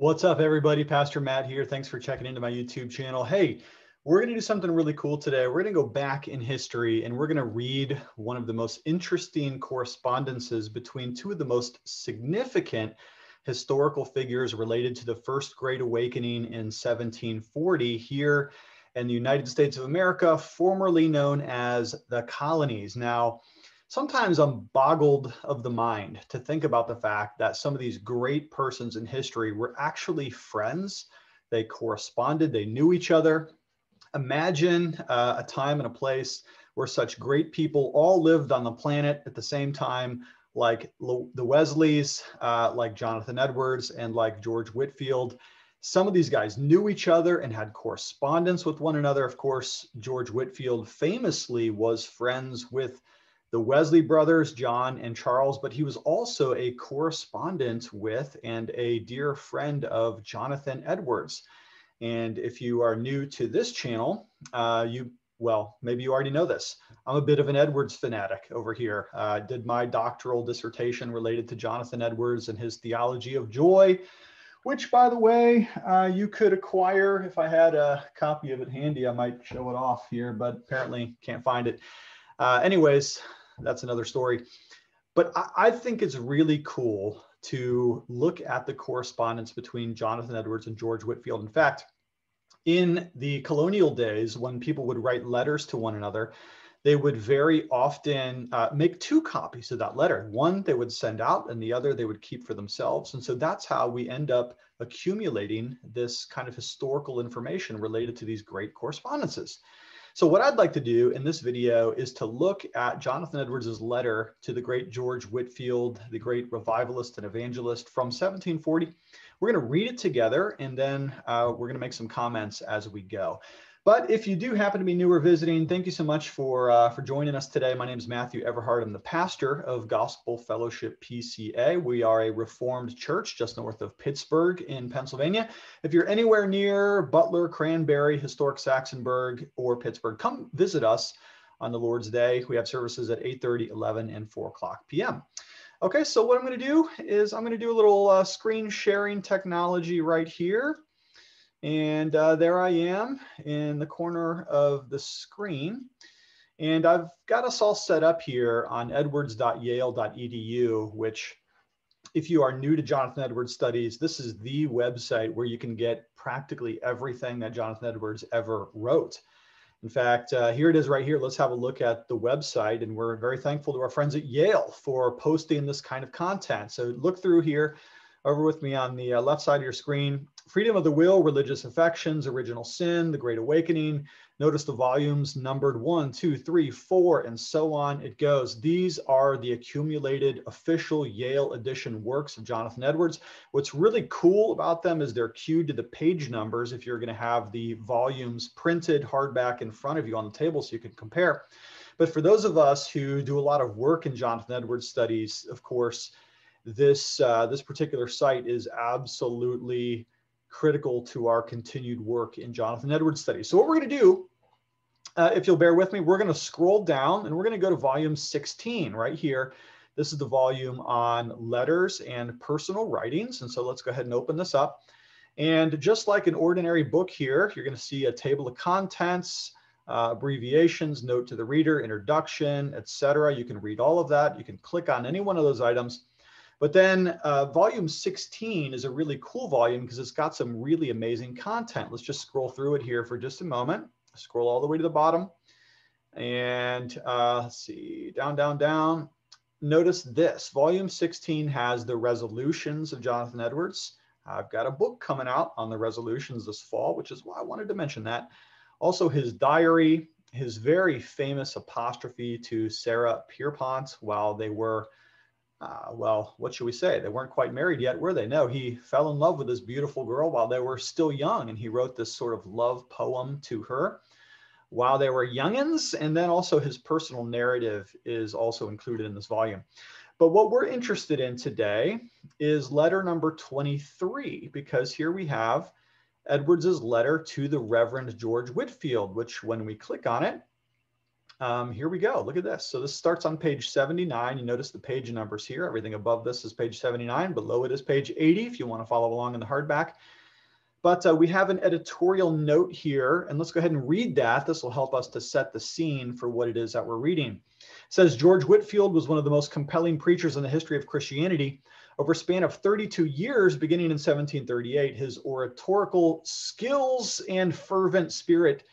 What's up, everybody? Pastor Matt here. Thanks for checking into my YouTube channel. Hey, we're going to do something really cool today. We're going to go back in history and we're going to read one of the most interesting correspondences between two of the most significant historical figures related to the First Great Awakening in 1740 here in the United States of America, formerly known as the colonies. Now, sometimes I'm boggled of the mind to think about the fact that some of these great persons in history were actually friends. They corresponded, they knew each other. Imagine uh, a time and a place where such great people all lived on the planet at the same time, like the Wesleys, uh, like Jonathan Edwards, and like George Whitefield. Some of these guys knew each other and had correspondence with one another. Of course, George Whitefield famously was friends with the Wesley brothers, John and Charles, but he was also a correspondent with and a dear friend of Jonathan Edwards. And if you are new to this channel, uh, you, well, maybe you already know this. I'm a bit of an Edwards fanatic over here. Uh, did my doctoral dissertation related to Jonathan Edwards and his theology of joy, which, by the way, uh, you could acquire. If I had a copy of it handy, I might show it off here, but apparently can't find it. Uh, anyways, that's another story. But I, I think it's really cool to look at the correspondence between Jonathan Edwards and George Whitefield. In fact, in the colonial days, when people would write letters to one another, they would very often uh, make two copies of that letter. One they would send out, and the other they would keep for themselves. And so that's how we end up accumulating this kind of historical information related to these great correspondences. So what I'd like to do in this video is to look at Jonathan Edwards's letter to the great George Whitefield, the great revivalist and evangelist from 1740. We're going to read it together and then uh, we're going to make some comments as we go. But if you do happen to be new or visiting, thank you so much for uh, for joining us today. My name is Matthew Everhard. I'm the pastor of Gospel Fellowship PCA. We are a Reformed church just north of Pittsburgh in Pennsylvania. If you're anywhere near Butler, Cranberry, historic Saxonburg, or Pittsburgh, come visit us on the Lord's Day. We have services at 8:30, 11, and 4 o'clock p.m. Okay, so what I'm going to do is I'm going to do a little uh, screen sharing technology right here. And uh, there I am in the corner of the screen. And I've got us all set up here on edwards.yale.edu, which if you are new to Jonathan Edwards studies, this is the website where you can get practically everything that Jonathan Edwards ever wrote. In fact, uh, here it is right here. Let's have a look at the website. And we're very thankful to our friends at Yale for posting this kind of content. So look through here over with me on the uh, left side of your screen freedom of the will, religious affections, original sin, the great awakening. Notice the volumes numbered one, two, three, four, and so on it goes. These are the accumulated official Yale edition works of Jonathan Edwards. What's really cool about them is they're cued to the page numbers if you're going to have the volumes printed hardback in front of you on the table so you can compare. But for those of us who do a lot of work in Jonathan Edwards studies, of course, this uh, this particular site is absolutely critical to our continued work in Jonathan Edwards studies. So what we're going to do, uh, if you'll bear with me, we're going to scroll down and we're going to go to volume 16 right here. This is the volume on letters and personal writings. And so let's go ahead and open this up. And just like an ordinary book here, you're going to see a table of contents, uh, abbreviations, note to the reader, introduction, etc. You can read all of that. You can click on any one of those items but then uh, volume 16 is a really cool volume because it's got some really amazing content. Let's just scroll through it here for just a moment. Scroll all the way to the bottom. And uh, let's see, down, down, down. Notice this, volume 16 has the resolutions of Jonathan Edwards. I've got a book coming out on the resolutions this fall, which is why I wanted to mention that. Also his diary, his very famous apostrophe to Sarah Pierpont while they were uh, well, what should we say? They weren't quite married yet, were they? No, he fell in love with this beautiful girl while they were still young, and he wrote this sort of love poem to her while they were youngins. And then also his personal narrative is also included in this volume. But what we're interested in today is letter number 23, because here we have Edwards's letter to the Reverend George Whitefield, which when we click on it, um, here we go. Look at this. So this starts on page 79. You notice the page numbers here. Everything above this is page 79. Below it is page 80 if you want to follow along in the hardback. But uh, we have an editorial note here, and let's go ahead and read that. This will help us to set the scene for what it is that we're reading. It says George Whitefield was one of the most compelling preachers in the history of Christianity. Over a span of 32 years, beginning in 1738, his oratorical skills and fervent spirit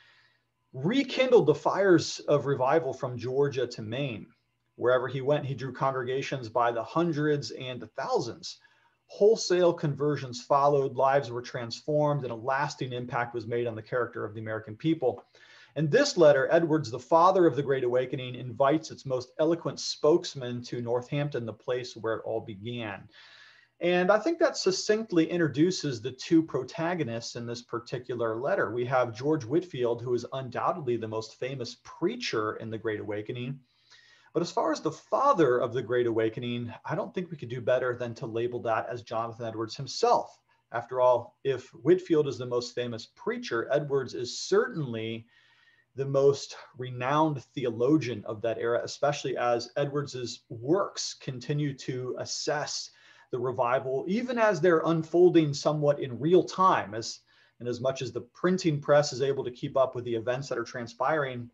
rekindled the fires of revival from Georgia to Maine. Wherever he went, he drew congregations by the hundreds and the thousands. Wholesale conversions followed, lives were transformed, and a lasting impact was made on the character of the American people. In this letter, Edwards, the father of the Great Awakening, invites its most eloquent spokesman to Northampton, the place where it all began. And I think that succinctly introduces the two protagonists in this particular letter. We have George Whitefield, who is undoubtedly the most famous preacher in the Great Awakening. But as far as the father of the Great Awakening, I don't think we could do better than to label that as Jonathan Edwards himself. After all, if Whitefield is the most famous preacher, Edwards is certainly the most renowned theologian of that era, especially as Edwards's works continue to assess the revival, even as they're unfolding somewhat in real time, as and as much as the printing press is able to keep up with the events that are transpiring,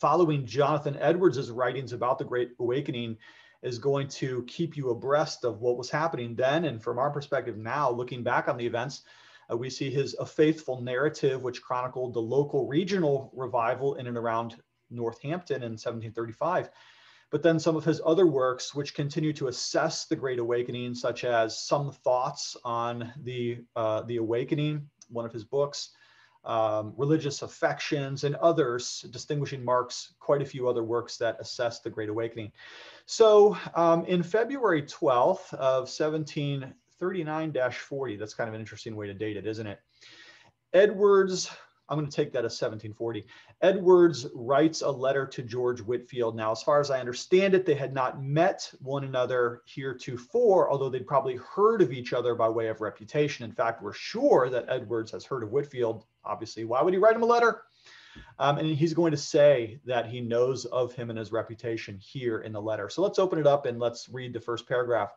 following Jonathan Edwards's writings about the Great Awakening is going to keep you abreast of what was happening then. And from our perspective now, looking back on the events, uh, we see his A Faithful Narrative, which chronicled the local regional revival in and around Northampton in 1735 but then some of his other works, which continue to assess the Great Awakening, such as Some Thoughts on the, uh, the Awakening, one of his books, um, Religious Affections, and others, distinguishing marks, quite a few other works that assess the Great Awakening. So um, in February 12th of 1739-40, that's kind of an interesting way to date it, isn't it? Edwards I'm going to take that as 1740. Edwards writes a letter to George Whitefield. Now, as far as I understand it, they had not met one another heretofore, although they'd probably heard of each other by way of reputation. In fact, we're sure that Edwards has heard of Whitefield. Obviously, why would he write him a letter? Um, and he's going to say that he knows of him and his reputation here in the letter. So let's open it up and let's read the first paragraph.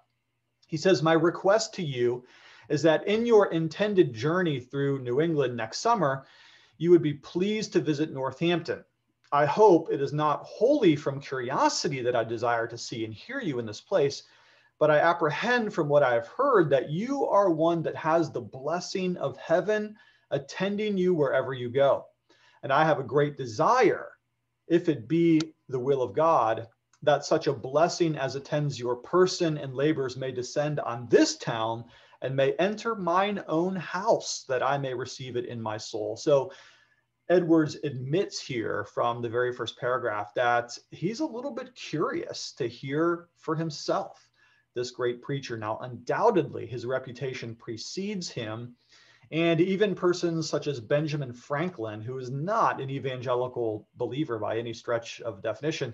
He says, My request to you is that in your intended journey through New England next summer, you would be pleased to visit Northampton. I hope it is not wholly from curiosity that I desire to see and hear you in this place, but I apprehend from what I have heard that you are one that has the blessing of heaven attending you wherever you go. And I have a great desire, if it be the will of God, that such a blessing as attends your person and labors may descend on this town and may enter mine own house that I may receive it in my soul. So Edwards admits here from the very first paragraph that he's a little bit curious to hear for himself this great preacher. Now, undoubtedly, his reputation precedes him. And even persons such as Benjamin Franklin, who is not an evangelical believer by any stretch of definition,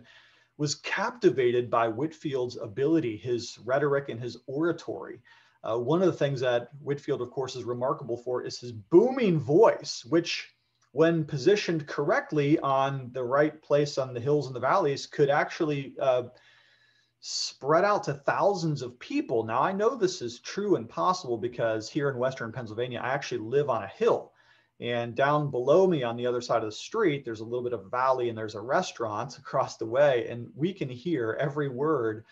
was captivated by Whitefield's ability, his rhetoric, and his oratory. Uh, one of the things that Whitefield, of course, is remarkable for is his booming voice, which, when positioned correctly on the right place on the hills and the valleys, could actually uh, spread out to thousands of people. Now, I know this is true and possible because here in Western Pennsylvania, I actually live on a hill. And down below me on the other side of the street, there's a little bit of valley and there's a restaurant across the way. And we can hear every word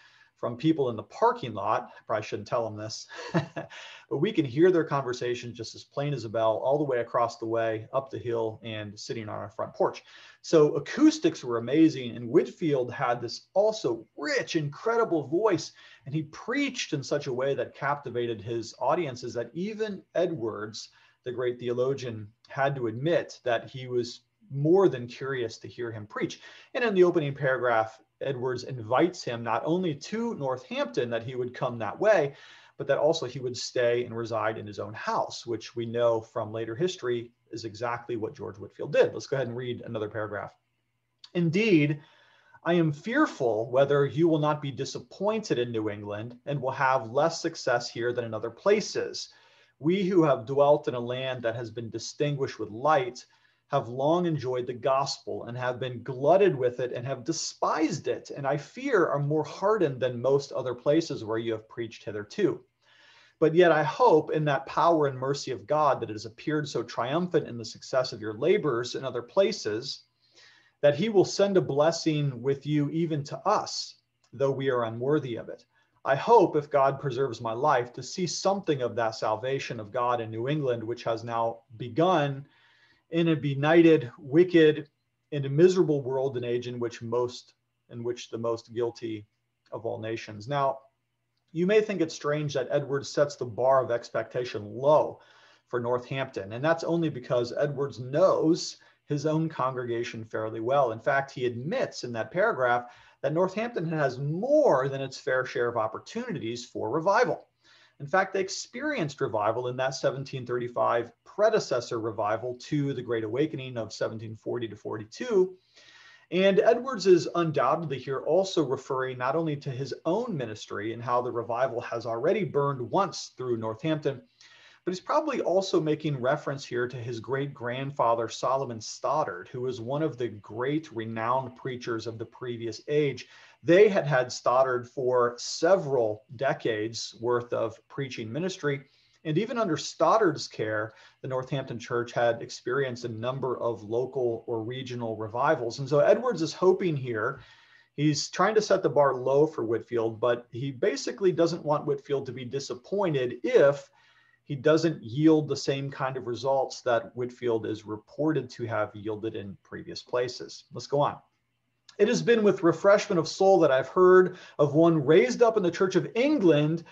from people in the parking lot. I probably shouldn't tell them this, but we can hear their conversation just as plain as a bell all the way across the way, up the hill, and sitting on our front porch. So acoustics were amazing. And Whitefield had this also rich, incredible voice. And he preached in such a way that captivated his audiences that even Edwards, the great theologian, had to admit that he was more than curious to hear him preach. And in the opening paragraph, Edwards invites him not only to Northampton that he would come that way, but that also he would stay and reside in his own house, which we know from later history is exactly what George Whitefield did. Let's go ahead and read another paragraph. Indeed, I am fearful whether you will not be disappointed in New England and will have less success here than in other places. We who have dwelt in a land that has been distinguished with light have long enjoyed the gospel and have been glutted with it and have despised it, and I fear are more hardened than most other places where you have preached hitherto. But yet I hope in that power and mercy of God that it has appeared so triumphant in the success of your labors in other places, that he will send a blessing with you even to us, though we are unworthy of it. I hope, if God preserves my life, to see something of that salvation of God in New England, which has now begun in a benighted, wicked, and a miserable world and age in which most, in which the most guilty of all nations. Now, you may think it's strange that Edwards sets the bar of expectation low for Northampton, and that's only because Edwards knows his own congregation fairly well. In fact, he admits in that paragraph that Northampton has more than its fair share of opportunities for revival. In fact, they experienced revival in that 1735 predecessor revival to the Great Awakening of 1740 to 42. And Edwards is undoubtedly here also referring not only to his own ministry and how the revival has already burned once through Northampton, but he's probably also making reference here to his great grandfather, Solomon Stoddard, who was one of the great renowned preachers of the previous age. They had had Stoddard for several decades worth of preaching ministry. And even under Stoddard's care, the Northampton Church had experienced a number of local or regional revivals. And so Edwards is hoping here, he's trying to set the bar low for Whitefield, but he basically doesn't want Whitefield to be disappointed if he doesn't yield the same kind of results that Whitefield is reported to have yielded in previous places. Let's go on. It has been with refreshment of soul that I've heard of one raised up in the Church of England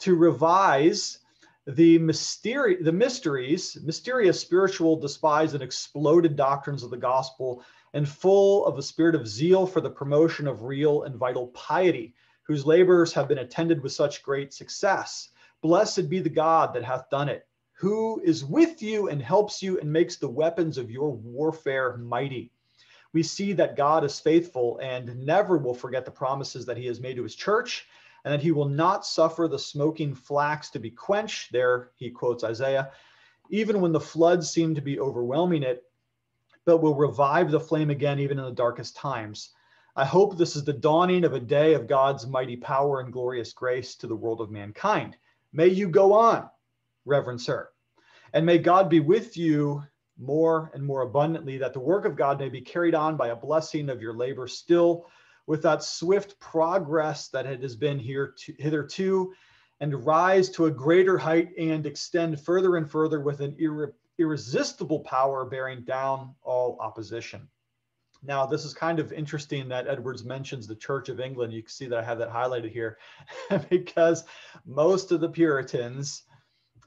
to revise the mysteri- the mysteries, mysterious spiritual, despised, and exploded doctrines of the gospel, and full of a spirit of zeal for the promotion of real and vital piety, whose labors have been attended with such great success. Blessed be the God that hath done it, who is with you and helps you and makes the weapons of your warfare mighty. We see that God is faithful and never will forget the promises that he has made to his church and that he will not suffer the smoking flax to be quenched. There he quotes Isaiah, even when the floods seem to be overwhelming it, but will revive the flame again even in the darkest times. I hope this is the dawning of a day of God's mighty power and glorious grace to the world of mankind. May you go on, Reverend Sir. And may God be with you more and more abundantly, that the work of God may be carried on by a blessing of your labor still with that swift progress that it has been here to, hitherto, and rise to a greater height and extend further and further with an irre, irresistible power bearing down all opposition. Now, this is kind of interesting that Edwards mentions the Church of England. You can see that I have that highlighted here because most of the Puritans,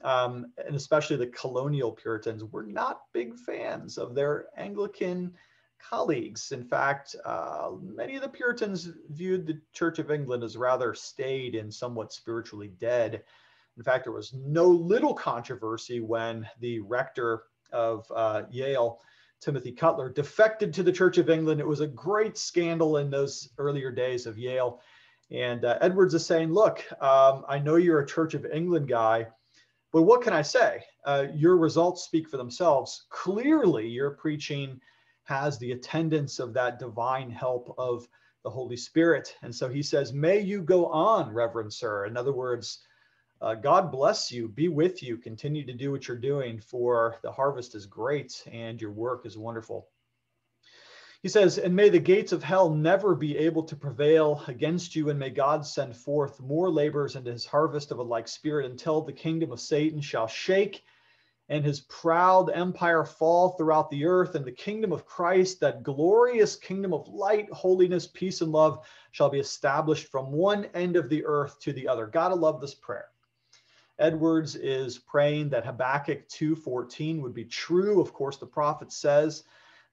um, and especially the colonial Puritans, were not big fans of their Anglican colleagues. In fact, uh, many of the Puritans viewed the Church of England as rather staid and somewhat spiritually dead. In fact, there was no little controversy when the rector of uh, Yale Timothy Cutler, defected to the Church of England. It was a great scandal in those earlier days of Yale. And uh, Edwards is saying, look, um, I know you're a Church of England guy, but what can I say? Uh, your results speak for themselves. Clearly, your preaching has the attendance of that divine help of the Holy Spirit. And so he says, May you go on, Reverend Sir. In other words, uh, God bless you, be with you, continue to do what you're doing, for the harvest is great and your work is wonderful. He says, And may the gates of hell never be able to prevail against you, and may God send forth more laborers into his harvest of a like spirit until the kingdom of Satan shall shake and his proud empire fall throughout the earth, and the kingdom of Christ, that glorious kingdom of light, holiness, peace, and love, shall be established from one end of the earth to the other. Gotta love this prayer. Edwards is praying that Habakkuk 2:14 would be true. Of course, the prophet says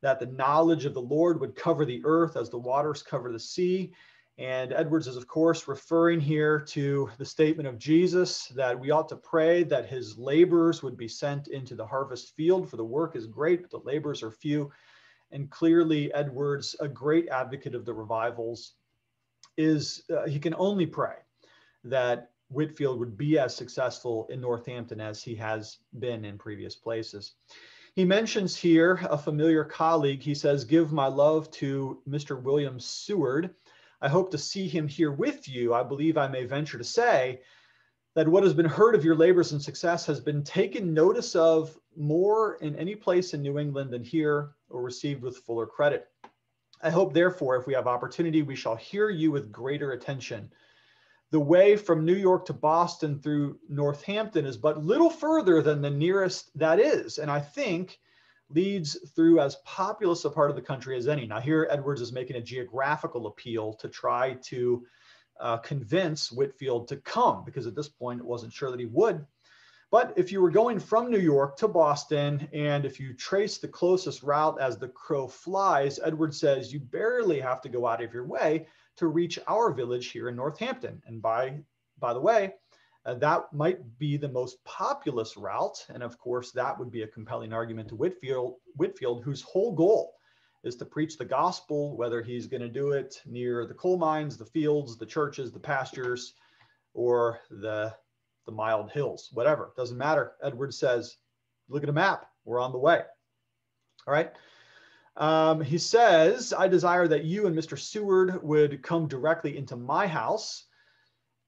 that the knowledge of the Lord would cover the earth as the waters cover the sea. And Edwards is, of course, referring here to the statement of Jesus that we ought to pray that his laborers would be sent into the harvest field, for the work is great, but the laborers are few. And clearly, Edwards, a great advocate of the revivals, is uh, he can only pray that Whitefield would be as successful in Northampton as he has been in previous places. He mentions here a familiar colleague. He says, Give my love to Mr. William Seward. I hope to see him here with you. I believe I may venture to say that what has been heard of your labors and success has been taken notice of more in any place in New England than here or received with fuller credit. I hope, therefore, if we have opportunity, we shall hear you with greater attention. The way from New York to Boston through Northampton is but little further than the nearest that is, and I think leads through as populous a part of the country as any. Now, here Edwards is making a geographical appeal to try to uh, convince Whitefield to come because at this point it wasn't sure that he would. But if you were going from New York to Boston, and if you trace the closest route as the crow flies, Edwards says you barely have to go out of your way to reach our village here in Northampton. And by, by the way, uh, that might be the most populous route. And of course, that would be a compelling argument to Whitefield, Whitefield whose whole goal is to preach the gospel, whether he's going to do it near the coal mines, the fields, the churches, the pastures, or the, the mild hills, whatever. Doesn't matter. Edward says, look at a map. We're on the way. All right. Um, he says, I desire that you and Mr. Seward would come directly into my house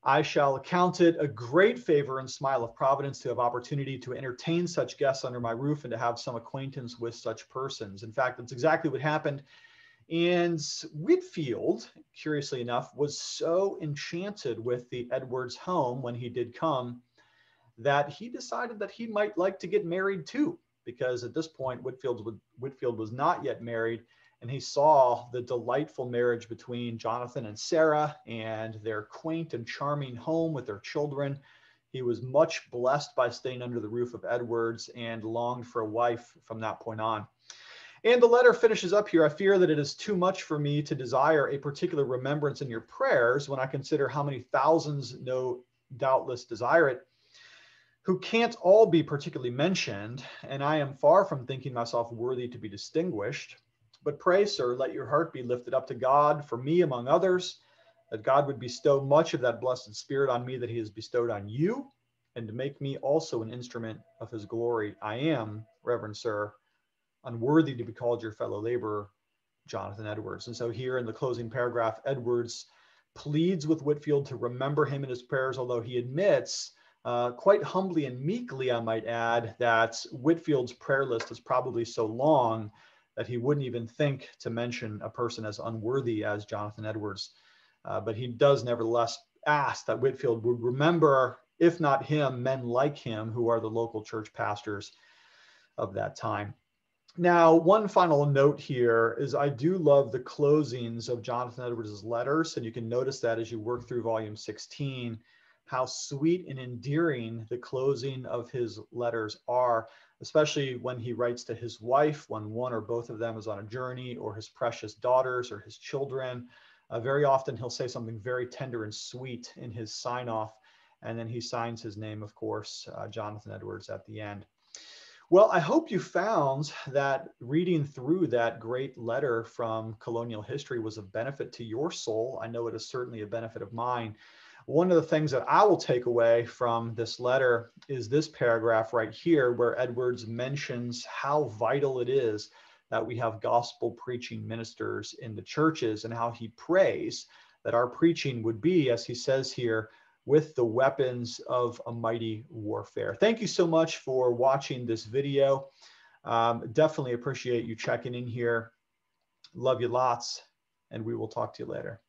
I shall account it a great favor and smile of providence to have opportunity to entertain such guests under my roof and to have some acquaintance with such persons. In fact, that's exactly what happened. And Whitefield, curiously enough, was so enchanted with the Edwards home when he did come that he decided that he might like to get married too, because at this point, Whitfield, Whitefield was not yet married and he saw the delightful marriage between Jonathan and Sarah and their quaint and charming home with their children. He was much blessed by staying under the roof of Edwards and longed for a wife from that point on. And the letter finishes up here. I fear that it is too much for me to desire a particular remembrance in your prayers when I consider how many thousands no doubtless desire it, who can't all be particularly mentioned, and I am far from thinking myself worthy to be distinguished. But pray, sir, let your heart be lifted up to God for me among others, that God would bestow much of that blessed spirit on me that he has bestowed on you, and to make me also an instrument of his glory. I am, Reverend Sir, unworthy to be called your fellow laborer, Jonathan Edwards. And so here in the closing paragraph, Edwards pleads with Whitefield to remember him in his prayers, although he admits, uh, quite humbly and meekly, I might add, that Whitefield's prayer list is probably so long that he wouldn't even think to mention a person as unworthy as Jonathan Edwards. Uh, but he does nevertheless ask that Whitefield would remember, if not him, men like him who are the local church pastors of that time. Now, one final note here is I do love the closings of Jonathan Edwards' letters, and you can notice that as you work through volume 16, how sweet and endearing the closing of his letters are especially when he writes to his wife when one or both of them is on a journey or his precious daughters or his children. Uh, very often he'll say something very tender and sweet in his sign off. And then he signs his name, of course, uh, Jonathan Edwards at the end. Well, I hope you found that reading through that great letter from colonial history was of benefit to your soul. I know it is certainly a benefit of mine. One of the things that I will take away from this letter is this paragraph right here, where Edwards mentions how vital it is that we have gospel preaching ministers in the churches and how he prays that our preaching would be, as he says here, with the weapons of a mighty warfare. Thank you so much for watching this video. Um, definitely appreciate you checking in here. Love you lots, and we will talk to you later.